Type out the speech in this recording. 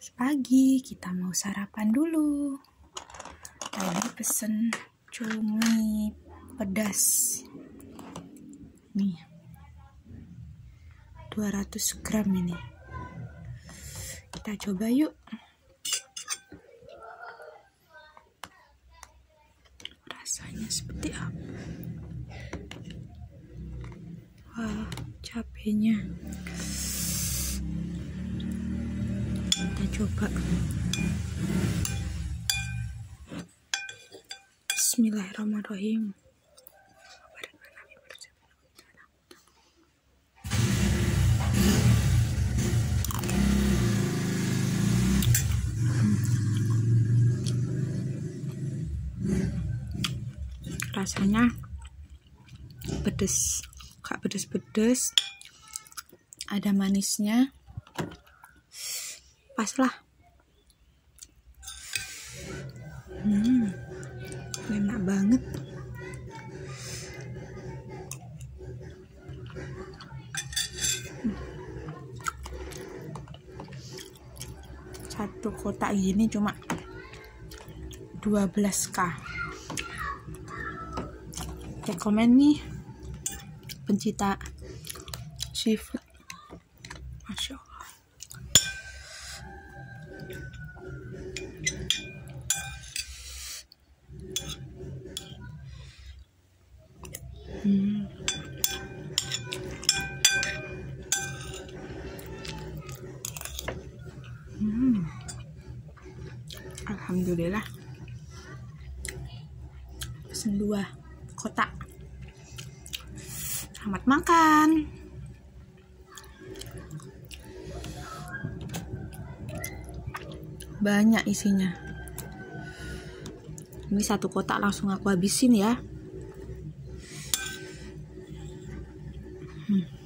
Pagi kita mau sarapan dulu. Tadi pesen cumi pedas. Nih. 200 gram ini. Kita coba yuk. Rasanya seperti apa? Wah, capeknya. Coba. Bismillahirrahmanirrahim. Rasanya pedes gak pedes-pedes. Ada manisnya pas lah. Hmm, enak banget. Satu kotak gini cuma 12k rekomen nih pencipta seafood Masya Allah Hmm. Alhamdulillah. Pesen dua kotak. Selamat makan. Banyak isinya. Ini satu kotak langsung aku habisin ya. Hmm.